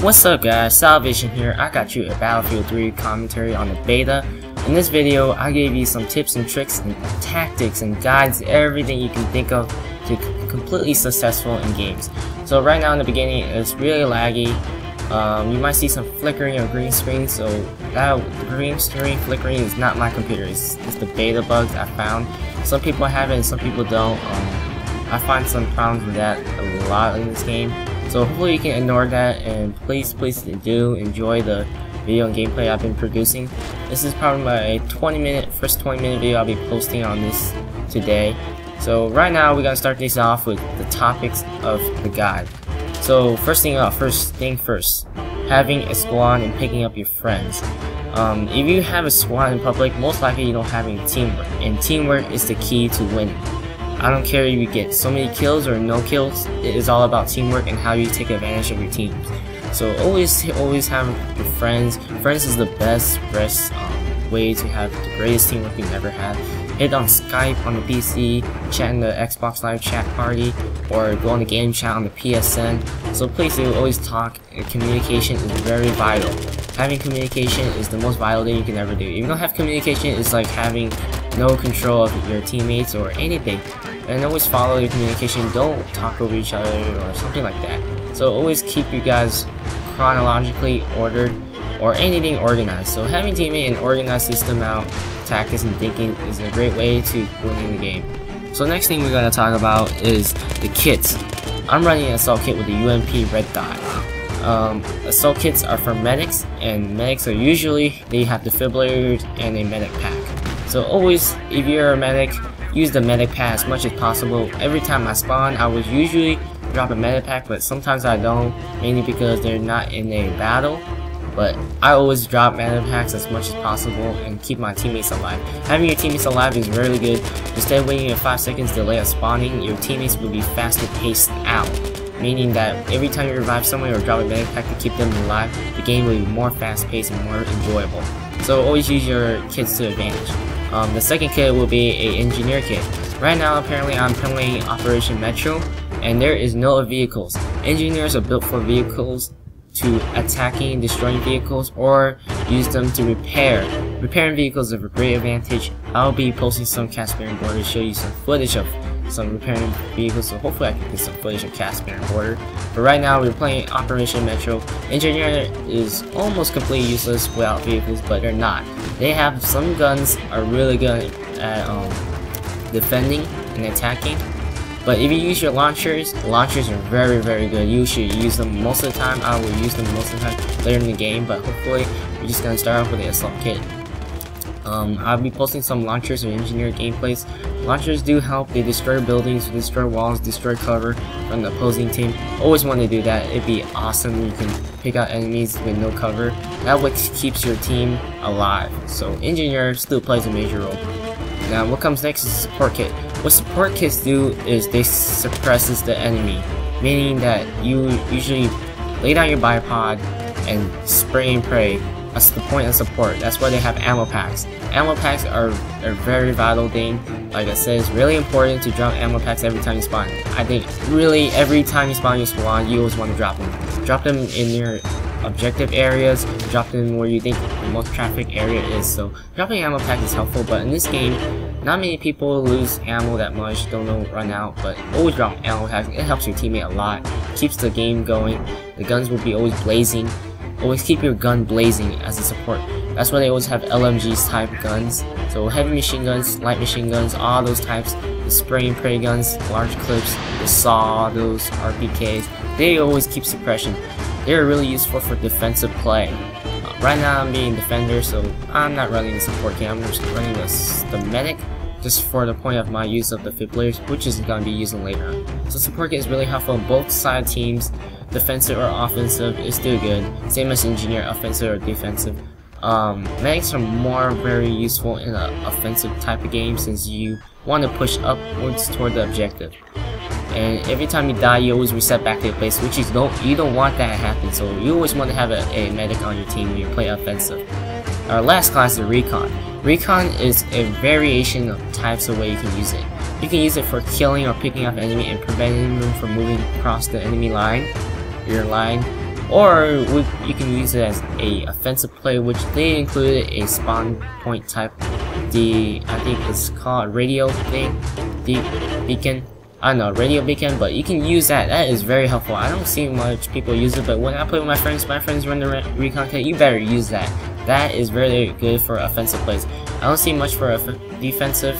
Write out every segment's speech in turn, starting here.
What's up guys, Salvation here. I got you a Battlefield 3 commentary on the beta. In this video, I gave you some tips and tricks and tactics and guides, everything you can think of to completely successful in games. So right now in the beginning, it's really laggy. Um, you might see some flickering of green screen, so that green screen flickering is not my computer, it's, it's the beta bugs I found. Some people have it and some people don't. Um, I find some problems with that a lot in this game. So hopefully you can ignore that and please please do enjoy the video and gameplay I've been producing. This is probably my 20 minute, first 20 minute video I'll be posting on this today. So right now we're gonna start this off with the topics of the guide. So first thing up, first thing first, having a squad and picking up your friends. Um, if you have a squad in public, most likely you don't have any teamwork, and teamwork is the key to winning. I don't care if you get so many kills or no kills, it is all about teamwork and how you take advantage of your teams. So always, always have your friends. Friends is the best, best um, way to have the greatest teamwork you've ever had. Hit on Skype on the PC, chat in the Xbox Live chat party, or go on the game chat on the PSN. So please do always talk. and Communication is very vital. Having communication is the most vital thing you can ever do. If you don't have communication, it's like having no control of your teammates or anything and always follow your communication. Don't talk over each other or something like that. So always keep you guys chronologically ordered or anything organized. So having teammate and organized system out, tactics and thinking is a great way to winning the game. So next thing we're going to talk about is the kits. I'm running an assault kit with the UMP red dot. Um, assault kits are for medics, and medics are usually, they have defibrillators and a medic pack. So always, if you're a medic, use the medic pack as much as possible. Every time I spawn, I would usually drop a medic pack, but sometimes I don't, mainly because they're not in a battle. But I always drop medic packs as much as possible and keep my teammates alive. Having your teammates alive is really good. Instead of waiting a 5 seconds delay of spawning, your teammates will be faster paced out. Meaning that every time you revive someone or drop a medic pack to keep them alive, the game will be more fast paced and more enjoyable. So always use your kits to advantage. Um, the second kit will be a engineer kit. Right now, apparently, I'm playing Operation Metro, and there is no vehicles. Engineers are built for vehicles to attacking, destroying vehicles, or use them to repair. Repairing vehicles is a great advantage. I'll be posting some Caspian border to show you some footage of some repairing vehicles, so hopefully I can get some footage of Caspian border. But right now we're playing Operation Metro. Engineer is almost completely useless without vehicles, but they're not. They have some guns are really good at um, defending and attacking. But if you use your launchers, launchers are very very good. You should use them most of the time. I will use them most of the time later in the game, but hopefully we're just gonna start off with the assault kit. Um, I'll be posting some launchers or engineer gameplays. Launchers do help, they destroy buildings, destroy walls, destroy cover from the opposing team. Always want to do that, it'd be awesome, you can pick out enemies with no cover. That what keeps your team alive. So engineer still plays a major role. Now what comes next is support kit. What support kits do is they suppresses the enemy, meaning that you usually lay down your bipod and spray and pray that's the point of support. That's why they have ammo packs. Ammo packs are a very vital thing. Like I said, it's really important to drop ammo packs every time you spawn. I think really every time you spawn your spawn, you always want to drop them. Drop them in your objective areas, drop them where you think the most traffic area is. So dropping ammo pack is helpful, but in this game, not many people lose ammo that much, don't know run out, but always drop ammo packs. It helps your teammate a lot, keeps the game going. The guns will be always blazing. Always keep your gun blazing as a support. That's why they always have LMGs type guns. So heavy machine guns, light machine guns, all those types, the spray and pray guns, large clips, the saw, those RPKs, they always keep suppression. They're really useful for defensive play. Uh, right now I'm being defender, so I'm not running the support kit, I'm just running the, the medic just for the point of my use of the defibrillators, which is going to be using later on. So support kit is really helpful on both side teams defensive or offensive is still good. Same as engineer, offensive or defensive. Um, medics are more very useful in an offensive type of game since you want to push upwards toward the objective. And every time you die, you always reset back to your place, which you don't you don't want that to happen. So you always want to have a, a medic on your team when you play offensive. Our last class is recon. Recon is a variation of types of way you can use it. You can use it for killing or picking up enemy and preventing them from moving across the enemy line your line. Or you can use it as a offensive play, which they included a spawn point type, the I think it's called radio thing, the beacon. I don't know, radio beacon, but you can use that. That is very helpful. I don't see much people use it, but when I play with my friends, my friends run the re recon kit, you better use that. That is very good for offensive plays. I don't see much for a defensive.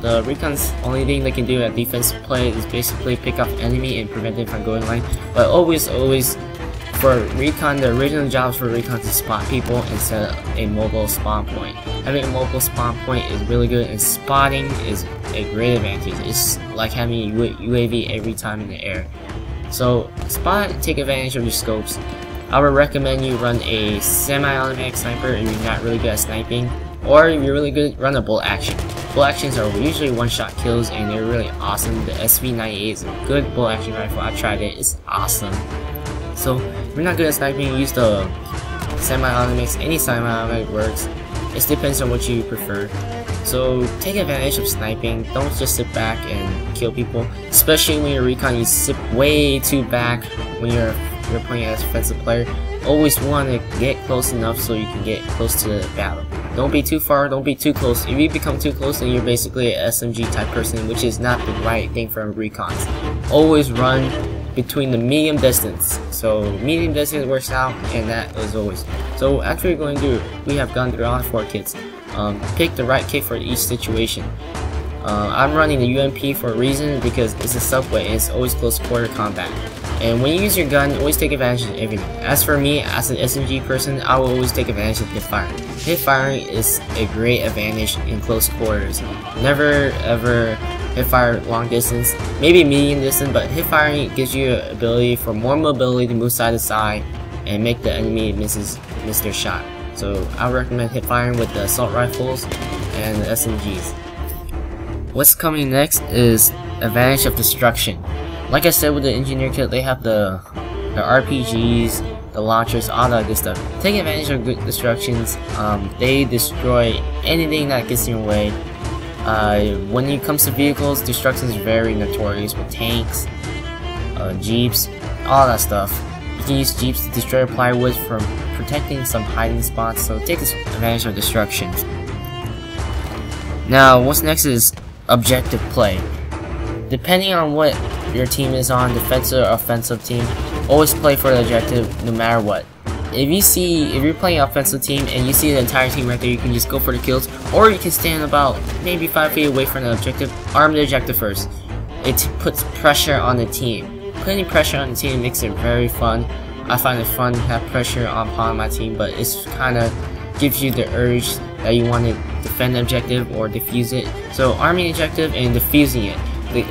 The recon's only thing they can do at defensive play is basically pick up enemy and prevent them from going line. But always, always for recon, the original jobs for recon to spot people instead of a mobile spawn point. Having a mobile spawn point is really good, and spotting is a great advantage. It's like having a UAV every time in the air. So, spot, take advantage of your scopes. I would recommend you run a semi-automatic sniper if you're not really good at sniping, or if you're really good, run a bolt action. Bolt actions are usually one-shot kills and they're really awesome. The SV98 is a good bolt action rifle. I tried it, it's awesome. So you're not good at sniping, use the semi-automatics. Any semi-automatic works. It depends on what you prefer. So take advantage of sniping. Don't just sit back and kill people. Especially when you're recon, you sit way too back when you're you're playing as a defensive player. Always want to get close enough so you can get close to the battle. Don't be too far, don't be too close. If you become too close, then you're basically an SMG type person, which is not the right thing for recons. Always run between the medium distance. So medium distance works out, and that is always. So you're going through, we have gone through all four kits. Um, pick the right kit for each situation. Uh, I'm running the UMP for a reason because it's a subway and it's always close quarter combat. And when you use your gun, always take advantage of everything. As for me, as an SMG person, I will always take advantage of hip firing. Hip firing is a great advantage in close quarters. Never ever hip fire long distance, maybe medium distance, but hip firing gives you ability for more mobility to move side to side and make the enemy misses miss their shot. So I recommend hip firing with the assault rifles and the SMGs. What's coming next is advantage of destruction. Like I said with the engineer kit, they have the the RPGs, the launchers, all that good stuff. Take advantage of good destructions. Um, they destroy anything that gets in your way uh, when it comes to vehicles, destruction is very notorious with tanks, uh, jeeps, all that stuff. You can use jeeps to destroy plywood from protecting some hiding spots, so take advantage of destruction. Now, what's next is objective play. Depending on what your team is on, defensive or offensive team, always play for the objective no matter what if you see, if you're playing offensive team and you see the entire team right there, you can just go for the kills, or you can stand about maybe 5 feet away from the objective, arm the objective first. It puts pressure on the team. Putting pressure on the team makes it very fun. I find it fun to have pressure upon my team, but it's kind of gives you the urge that you want to defend the objective or defuse it. So arming the objective and defusing it.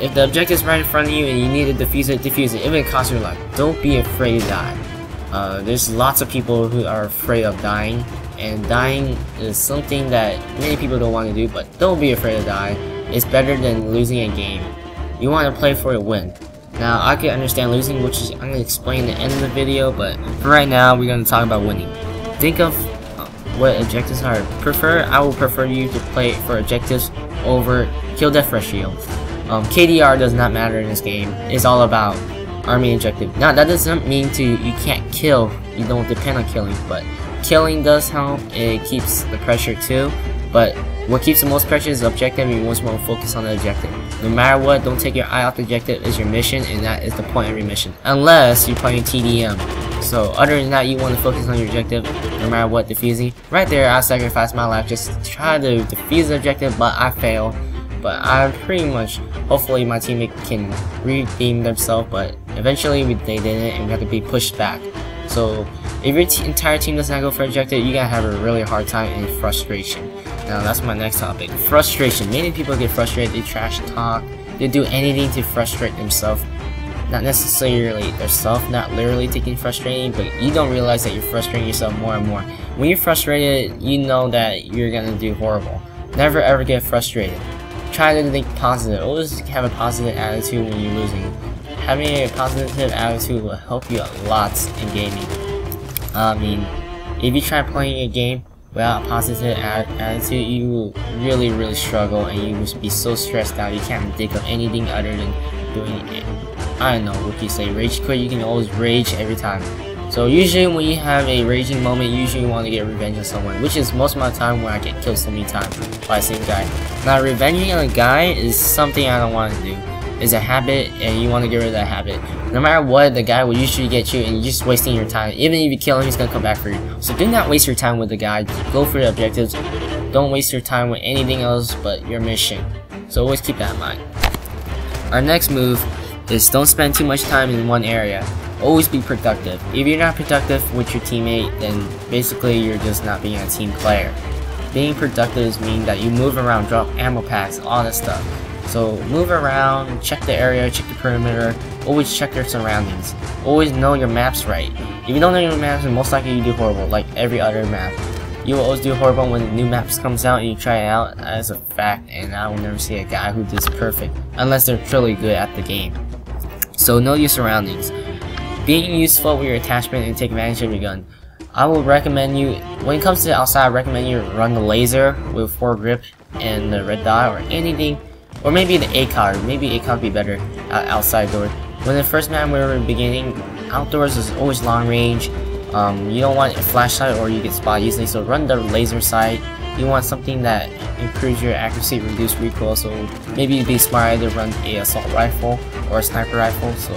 If the objective is right in front of you and you need to defuse it, defuse it. It costs your life. Don't be afraid to die. Uh, there's lots of people who are afraid of dying, and dying is something that many people don't want to do, but don't be afraid to die. It's better than losing a game. You want to play for a win. Now, I can understand losing, which is, I'm going to explain at the end of the video, but for right now, we're going to talk about winning. Think of uh, what objectives are. Prefer, I will prefer you to play for objectives over kill death ratio. Um, KDR does not matter in this game. It's all about army objective. Now that doesn't mean to you can't kill, you don't depend on killing, but killing does help, it keeps the pressure too, but what keeps the most pressure is the objective you want to focus on the objective. No matter what, don't take your eye off the objective is your mission and that is the point of your mission. Unless you're playing TDM. So other than that, you want to focus on your objective no matter what defusing. Right there, I sacrificed my life just to try to defuse the objective, but I failed. But I pretty much, hopefully my teammate can redeem themselves, but eventually they didn't and we had to be pushed back. So if your entire team does not go for objective, you gotta have a really hard time and frustration. Now that's my next topic. Frustration. Many people get frustrated, they trash talk, they do anything to frustrate themselves. Not necessarily themselves, not literally taking frustrating, but you don't realize that you're frustrating yourself more and more. When you're frustrated, you know that you're gonna do horrible. Never ever get frustrated try to think positive. Always have a positive attitude when you're losing. Having a positive attitude will help you a lot in gaming. I mean, if you try playing a game without a positive attitude, you will really, really struggle and you will be so stressed out you can't think of anything other than doing it. I don't know what you say, rage quit, you can always rage every time. So usually when you have a raging moment, you usually you want to get revenge on someone, which is most of my time when I get killed so many times by the same guy. Now revenging on a guy is something I don't want to do. It's a habit and you want to get rid of that habit. No matter what, the guy will usually get you and you're just wasting your time. Even if you kill him, he's going to come back for you. So do not waste your time with the guy. Go for the objectives. Don't waste your time with anything else but your mission. So always keep that in mind. Our next move is don't spend too much time in one area. Always be productive. If you're not productive with your teammate, then basically you're just not being a team player. Being productive means that you move around, drop ammo packs, all that stuff. So move around, check the area, check the perimeter, always check your surroundings. Always know your maps right. If you don't know your maps, then most likely you do horrible, like every other map. You will always do horrible when new maps comes out and you try it out, as a fact, and I will never see a guy who does perfect, unless they're truly good at the game. So know your surroundings. Being useful with your attachment and take advantage of your gun. I will recommend you, when it comes to the outside, I recommend you run the laser with foregrip and the red dot or anything, or maybe the ACOG, maybe ACOG would be better outside door. When the first map we were beginning, outdoors is always long range, um, you don't want a flashlight or you get spotted easily, so run the laser sight. You want something that improves your accuracy, reduce recoil, so maybe you'd be smart to run a assault rifle or a sniper rifle, so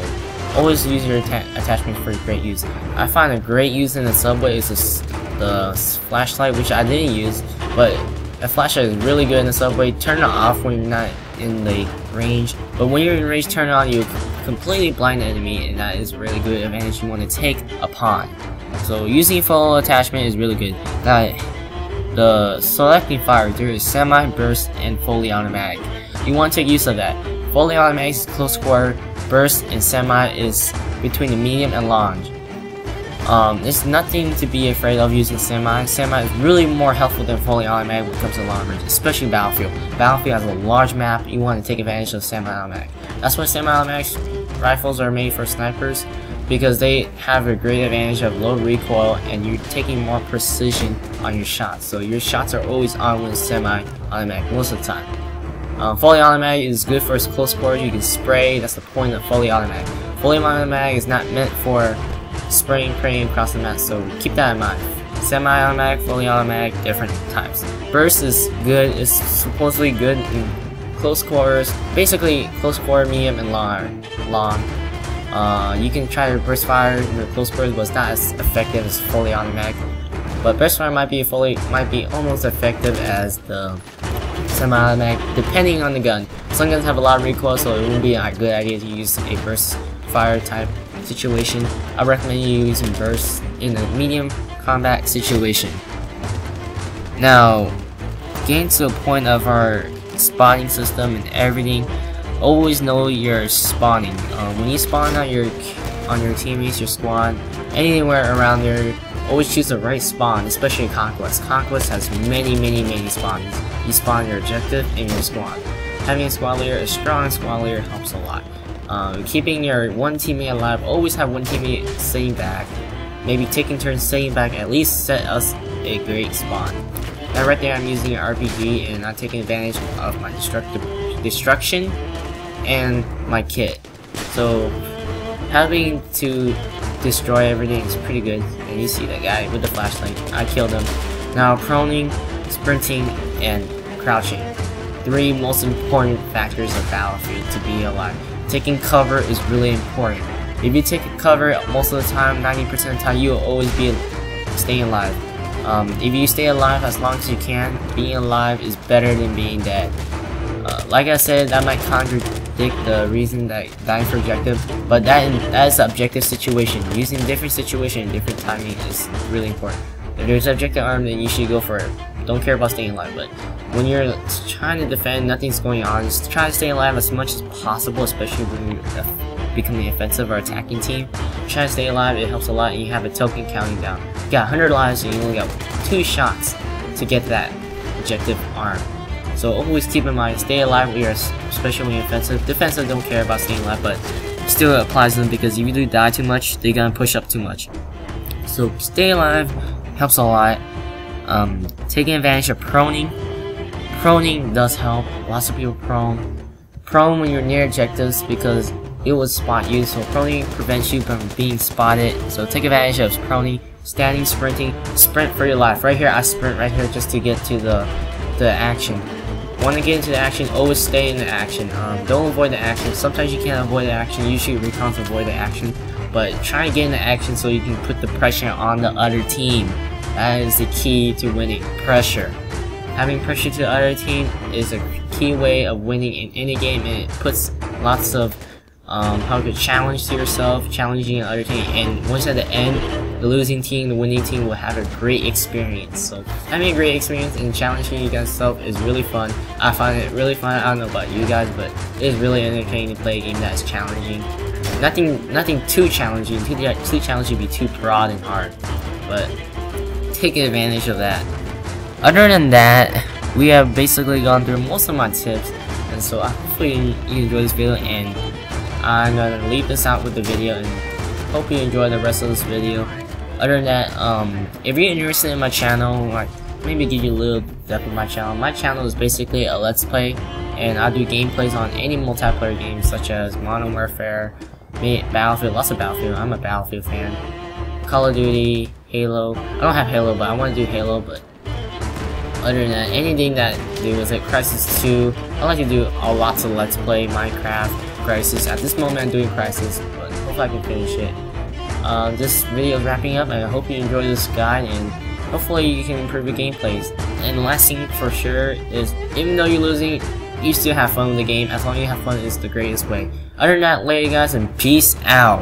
always use your atta attachment for great use. I find a great use in the subway is the flashlight, which I didn't use, but a flashlight is really good in the subway. Turn it off when you're not in the range, but when you're in range, turn it on, you completely blind the enemy, and that is really good advantage you want to take upon. So using full attachment is really good. Now, the selecting fire, there is semi-burst and fully automatic. You want to take use of that. Fully automatic is close quarter, burst and semi is between the medium and long. Um, there's nothing to be afraid of using semi. Semi is really more helpful than fully automatic when it comes to long range, especially Battlefield. Battlefield has a large map, you want to take advantage of semi-automatic. That's why semi-automatic rifles are made for snipers because they have a great advantage of low recoil and you're taking more precision on your shots. So your shots are always on with semi-automatic most of the time. Um, fully automatic is good for close quarters, you can spray, that's the point of fully automatic. Fully automatic is not meant for spraying, praying across the map, so keep that in mind. Semi-automatic, fully automatic, different types. Burst is good, it's supposedly good in close quarters, basically close quarter, medium, and long. long. Uh, you can try to burst fire in the close quarters, but it's not as effective as fully automatic. But burst fire might be fully might be almost effective as the semi-automatic, depending on the gun. Some guns have a lot of recoil, so it wouldn't be a good idea to use a burst fire type situation. I recommend you using burst in a medium combat situation. Now, getting to the point of our spotting system and everything, always know you're spawning. Uh, when you spawn out your on your teammates, your squad, anywhere around there, always choose the right spawn, especially in Conquest. Conquest has many, many, many spawns. You spawn your objective and your squad. Having a squad leader, a strong squad leader helps a lot. Um, keeping your one teammate alive, always have one teammate staying back. Maybe taking turns staying back, at least set us a great spawn. Now right there I'm using an RPG and I'm taking advantage of my destruction and my kit. So having to destroy everything is pretty good. And you see that guy with the flashlight. I killed him. Now proning, sprinting, and crouching. Three most important factors of Battlefield to be alive. Taking cover is really important. If you take cover most of the time, 90% of the time, you will always be staying alive. Um, if you stay alive as long as you can, being alive is better than being dead. Uh, like I said, that might contradict the reason that dying for objective, but that that is objective situation. Using different situation and different timing is really important. If there's an objective arm, then you should go for it. Don't care about staying alive, but when you're trying to defend, nothing's going on, just try to stay alive as much as possible, especially when you're becoming offensive or attacking team. Try to stay alive, it helps a lot, and you have a token counting down. You got 100 lives, and you only got two shots to get that objective arm. So always keep in mind, stay alive, we are especially when you're offensive. Defensive don't care about staying alive, but still applies to them because if you do die too much, they're gonna push up too much. So stay alive helps a lot. Um, taking advantage of proning. Proning does help. Lots of people prone. Prone when you're near objectives because it will spot you, so proning prevents you from being spotted. So take advantage of proning, standing, sprinting, sprint for your life. Right here, I sprint right here just to get to the the action. Want to get into the action, always stay in the action. Um, don't avoid the action. Sometimes you can't avoid the action. Usually recons avoid the action. But try to get in the action so you can put the pressure on the other team. That is the key to winning. Pressure. Having pressure to the other team is a key way of winning in any game and it puts lots of um, how to challenge to yourself, challenging the other team, and once at the end, the losing team, the winning team will have a great experience. So having a great experience and challenging yourself is really fun. I find it really fun. I don't know about you guys, but it is really entertaining to play a game that is challenging. Nothing, nothing too challenging. Too, too challenging would be too broad and hard, but take advantage of that. Other than that, we have basically gone through most of my tips, and so hopefully you enjoy this video and I'm gonna leave this out with the video and hope you enjoy the rest of this video. Other than that, um, if you're interested in my channel, like maybe give you a little depth of my channel. My channel is basically a let's play, and I do gameplays on any multiplayer games such as Modern Warfare, Battlefield, lots of Battlefield. I'm a Battlefield fan. Call of Duty, Halo. I don't have Halo, but I want to do Halo. But other than that, anything that do with it, Crysis 2. I like to do a lots of let's play Minecraft. Crysis. At this moment, I'm doing Crysis, but hopefully I can finish it. Uh, this video is wrapping up, and I hope you enjoy this guide, and hopefully you can improve your gameplays. And the last thing for sure is, even though you're losing, you still have fun with the game. As long as you have fun, it's the greatest way. Other than that, later guys, and peace out.